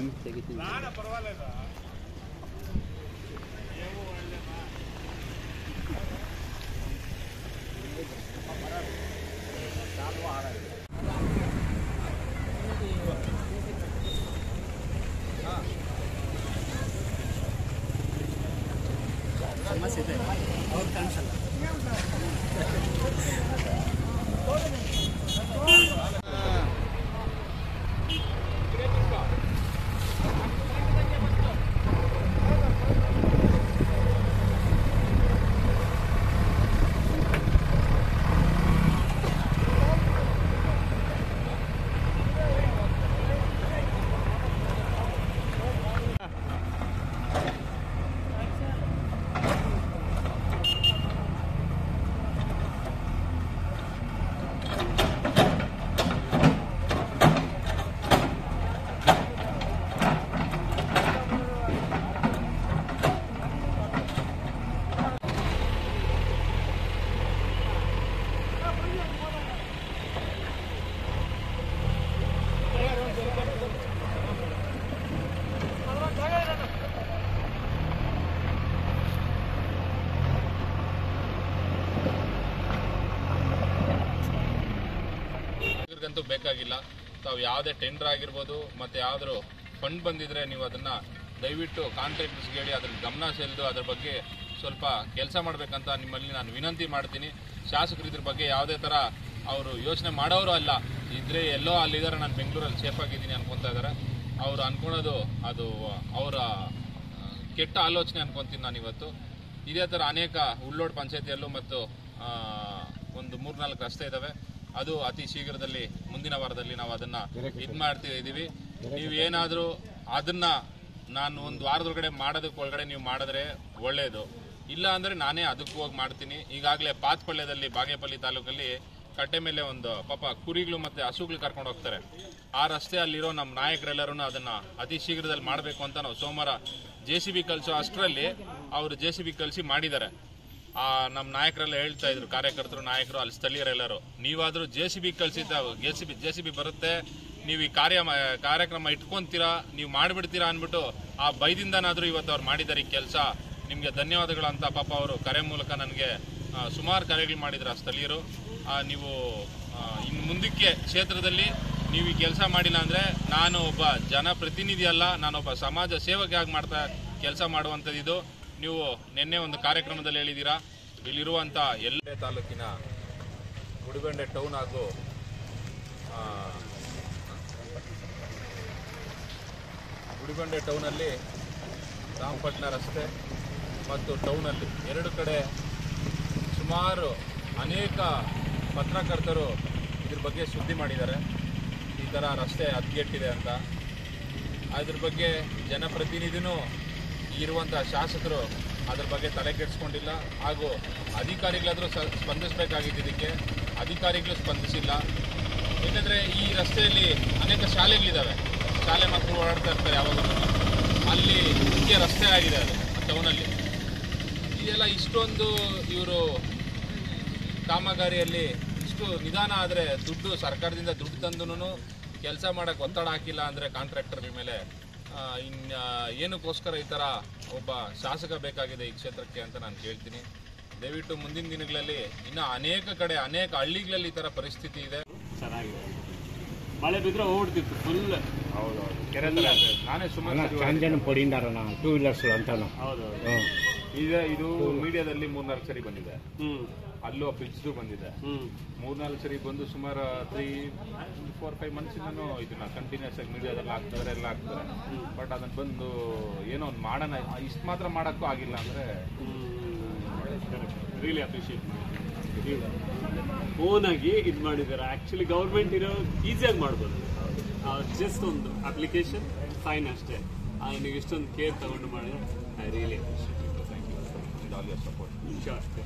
Five ನಿಮಿಷ ತೆಗಿತೀನಿ ಸಮಸ್ಯೆ ಇದೆ ಅವ್ರು ಕಾಣಿಸಲ್ಲ ಇವ್ರಿಗಂತೂ ಬೇಕಾಗಿಲ್ಲ. ತಾವು ಯಾವುದೇ ಟೆಂಡರ್ ಆಗಿರ್ಬೋದು, ಮತ್ತು ಯಾವ್ದಾದ್ರು ಫಂಡ್ ಬಂದಿದ್ರೆ ನೀವು ಅದನ್ನ ದಯವಿಟ್ಟು ಕಾಂಟ್ರಾಕ್ಟರ್ಸ್ಗೆ ಹೇಳಿ ಅದ್ರ ಗಮನ ಸೆಳೆದು ಅದ್ರ ಬಗ್ಗೆ ಸ್ವಲ್ಪ ಕೆಲಸ ಮಾಡಬೇಕಂತ ನಿಮ್ಮಲ್ಲಿ ನಾನು ವಿನಂತಿ ಮಾಡ್ತೀನಿ. ಶಾಸಕರು ಇದ್ರ ಬಗ್ಗೆ ಯಾವುದೇ ಥರ ಅವರು ಯೋಚನೆ ಮಾಡೋರು ಅಲ್ಲ. ಇದ್ರೆ ಎಲ್ಲೋ ಅಲ್ಲಿದ್ದಾರೆ ನಾನು ಬೆಂಗಳೂರಲ್ಲಿ ಸೇಫ್ ಆಗಿದ್ದೀನಿ ಅನ್ಕೊತಾ ಇದ್ದಾರೆ ಅವ್ರು ಅನ್ಕೊಳೋದು ಅದು ಅವರ ಕೆಟ್ಟ ಆಲೋಚನೆ ಅನ್ಕೊಂತೀನಿ ನಾನು ಇವತ್ತು. ಇದೇ ಥರ ಅನೇಕ ಉಳ್ಳೋಡ್ ಪಂಚಾಯತಿಯಲ್ಲೂ ಮತ್ತು ಒಂದು ಮೂರ್ನಾಲ್ಕು ರಸ್ತೆ ಇದಾವೆ. ಅದು ಅತಿ ಶೀಘ್ರದಲ್ಲಿ ಮುಂದಿನ ವಾರದಲ್ಲಿ ನಾವು ಅದನ್ನ ಇದು ಮಾಡ್ತಾ ಇದ್ದೀವಿ. ನೀವು ಏನಾದರೂ ಅದನ್ನ ನಾನು ಒಂದು ವಾರದೊಳಗಡೆ ಮಾಡೋದಕ್ಕೆ ಒಳಗಡೆ ನೀವು ಮಾಡಿದ್ರೆ ಒಳ್ಳೆಯದು ಇಲ್ಲ ಅಂದ್ರೆ ನಾನೇ ಅದಕ್ಕೂ ಹೋಗಿ ಮಾಡ್ತೀನಿ. ಈಗಾಗಲೇ ಪಾತ್ಪಳ್ಯದಲ್ಲಿ ಬಾಗೇಪಲ್ಲಿ ತಾಲೂಕಲ್ಲಿ ಕಟ್ಟೆ ಮೇಲೆ ಒಂದು ಪಾಪ ಕುರಿಗಳು ಮತ್ತೆ ಹಸುಗಳು ಕರ್ಕೊಂಡು ಹೋಗ್ತಾರೆ. ಆ ರಸ್ತೆ ಅಲ್ಲಿರೋ ನಮ್ಮ ನಾಯಕರೆಲ್ಲರೂ ಅದನ್ನ ಅತಿ ಶೀಘ್ರದಲ್ಲಿ ಮಾಡಬೇಕು ಅಂತ ನಾವು ಸೋಮವಾರ ಜೆ ಸಿ ಬಿ ಕಲಿಸೋ ಅಷ್ಟರಲ್ಲಿ ಅವರು ಜೆ ಸಿ ಬಿ ಕಲಿಸಿ ಮಾಡಿದ್ದಾರೆ. ಆ ನಮ್ಮ ನಾಯಕರೆಲ್ಲ ಹೇಳ್ತಾ ಇದ್ರು, ಕಾರ್ಯಕರ್ತರು, ನಾಯಕರು, ಅಲ್ಲಿ ಸ್ಥಳೀಯರೆಲ್ಲರೂ ನೀವಾದರೂ J C B ಕಳಿಸಿದ್ದ J C B J C B ಬರುತ್ತೆ. ನೀವು ಈ ಕಾರ್ಯ, ಕಾರ್ಯಕ್ರಮ ಇಟ್ಕೊಂತೀರಾ, ನೀವು ಮಾಡಿಬಿಡ್ತೀರಾ ಅಂದ್ಬಿಟ್ಟು ಆ ಭಯದಿಂದನಾದರೂ ಇವತ್ತು ಅವ್ರು ಮಾಡಿದ್ದಾರೆ ಈ ಕೆಲಸ. ನಿಮಗೆ ಧನ್ಯವಾದಗಳು ಅಂತ ಪಾಪ ಅವರು ಕರೆ ಮೂಲಕ ನನಗೆ ಸುಮಾರು ಕಾರ್ಯಗಳು ಮಾಡಿದ್ರು ಆ ಸ್ಥಳೀಯರು. ನೀವು ಇನ್ನು ಮುಂದಕ್ಕೆ ಕ್ಷೇತ್ರದಲ್ಲಿ ನೀವು ಈ ಕೆಲಸ ಮಾಡಿಲ್ಲ ಅಂದರೆ ನಾನು ಒಬ್ಬ ಜನಪ್ರತಿನಿಧಿ ಅಲ್ಲ, ನಾನೊಬ್ಬ ಸಮಾಜ ಸೇವಕಿಯಾಗಿ ಮಾಡ್ತಾ, ಕೆಲಸ ಮಾಡುವಂಥದ್ದು ನೀವು ನಿನ್ನೆ ಒಂದು ಕಾರ್ಯಕ್ರಮದಲ್ಲಿ ಹೇಳಿದ್ದೀರಾ? ಇಲ್ಲಿರುವಂಥ ಎಲ್ಲೇ ತಾಲೂಕಿನ ಗುಡಿಬಂಡೆ ಟೌನ್ ಹಾಗೂ ಗುಡಿಬಂಡೆ ಟೌನಲ್ಲಿ ರಾಮಪಟ್ಟಣ ರಸ್ತೆ ಮತ್ತು ಟೌನಲ್ಲಿ ಎರಡು ಕಡೆ ಸುಮಾರು ಅನೇಕ ಪತ್ರಕರ್ತರು ಇದ್ರ ಬಗ್ಗೆ ಸುದ್ದಿ ಮಾಡಿದ್ದಾರೆ. ಈ ಥರ ರಸ್ತೆ ಹದ್ಗೆಟ್ಟಿದೆ ಅಂತ. ಅದ್ರ ಬಗ್ಗೆ ಜನಪ್ರತಿನಿಧಿನೂ ಇರುವಂಥ ಶಾಸಕರು ಅದ್ರ ಬಗ್ಗೆ ತಲೆ ಕೆಡಿಸ್ಕೊಂಡಿಲ್ಲ ಹಾಗೂ ಅಧಿಕಾರಿಗಳಾದರೂ ಸ್ಪಂದಿಸಬೇಕಾಗಿತ್ತು ಸ್ಪಂದಿಸಬೇಕಾಗಿದ್ದು ಇದಕ್ಕೆ ಅಧಿಕಾರಿಗಳು ಸ್ಪಂದಿಸಿಲ್ಲ. ಏಕೆಂದರೆ ಈ ರಸ್ತೆಯಲ್ಲಿ ಅನೇಕ ಶಾಲೆಗಳಿದ್ದಾವೆ ಶಾಲೆ ಮಕ್ಕಳು ಓಡಾಡ್ತಾ ಇರ್ತಾರೆ ಯಾವಾಗಲೂ. ಅಲ್ಲಿ ಮುಖ್ಯ ರಸ್ತೆ ಆಗಿದೆ ಅದು ಟೌನಲ್ಲಿ. ಇದೆಲ್ಲ ಇಷ್ಟೊಂದು ಇವರು ಕಾಮಗಾರಿಯಲ್ಲಿ ಇಷ್ಟು ನಿಧಾನ ಆದರೆ ದುಡ್ಡು ಸರ್ಕಾರದಿಂದ ದುಡ್ಡು ತಂದು ಕೆಲಸ ಮಾಡೋಕ್ಕೆ ಒತ್ತಡ ಹಾಕಿಲ್ಲ ಅಂದರೆ ಕಾಂಟ್ರಾಕ್ಟರ್ಗಳ ಮೇಲೆ ಇನ್ನ ಏನಕ್ಕೋಸ್ಕರ ಈ ಥರ ಒಬ್ಬ ಶಾಸಕ ಬೇಕಾಗಿದೆ ಈ ಕ್ಷೇತ್ರಕ್ಕೆ ಅಂತ ನಾನು ಕೇಳ್ತೀನಿ. ದಯವಿಟ್ಟು ಮುಂದಿನ ದಿನಗಳಲ್ಲಿ ಇನ್ನು ಅನೇಕ ಕಡೆ ಅನೇಕ ಹಳ್ಳಿಗಳಲ್ಲಿ ಈ ಥರ ಪರಿಸ್ಥಿತಿ ಇದೆ. ಚೆನ್ನಾಗಿದೆ. ಮಳೆ ಬಿದ್ದರೆ ಓಡ್ತಿತ್ತು ಫುಲ್ ಹೌದೌದು. ಕೆರೆ ನಾನೇ ಸುಮಾರು ಟೂ ವೀಲರ್ಸ್ ಅಂತ ಹೌದೌದು. ಈಗ ಇದು ಮೀಡಿಯಾದಲ್ಲಿ ಮೂರ್ನಾಲ್ಕು ಸರಿ ಬಂದಿದೆ. ಅಲ್ಲೂ ಪಿಚ್ದು ಬಂದಿದೆ. ಮೂರ್ನಾಲ್ಕು ಸರಿ ಬಂದು ಸುಮಾರು ತ್ರೀ ಫೋರ್ ಫೈವ್ ಮಂತ್ಸಿಂದನೂ ಇದನ್ನ ಕಂಟಿನ್ಯೂಸ್ ಆಗಿ ಮೀಡಿಯಾದಲ್ಲಿ ಹಾಕ್ತಾರೆ ಎಲ್ಲ ಹಾಕ್ತಾರೆ ಬಟ್ ಅದನ್ನ ಬಂದು ಏನೋ ಒಂದು ಮಾಡೋಣ ಇಷ್ಟು ಮಾತ್ರ ಮಾಡೋಕ್ಕೂ ಆಗಿಲ್ಲ ಅಂದರೆ ರಿಯಲಿ ಅಪ್ರಿಷಿಯೇಟ್ ನೀವು ಓನ್ ಆಗಿ ಇದು ಮಾಡಿದ್ದಾರೆ ಆಕ್ಚುಲಿ ಗೌರ್ಮೆಂಟ್ ಇರೋ ಈಸಿಯಾಗಿ ಮಾಡ್ಬೋದು. ಜಸ್ಟ್ ಒಂದು ಅಪ್ಲಿಕೇಶನ್ ಫೈನ್ ಅಷ್ಟೇ. ನೀವು ಇಷ್ಟೊಂದು ಕೇರ್ ತಗೊಂಡು ಮಾಡಿದ್ರೆ ಐ ರಿಯಲಿ ಅಪ್ರಿಷಿಯೇಟ್ Олеся хочет. Чашка.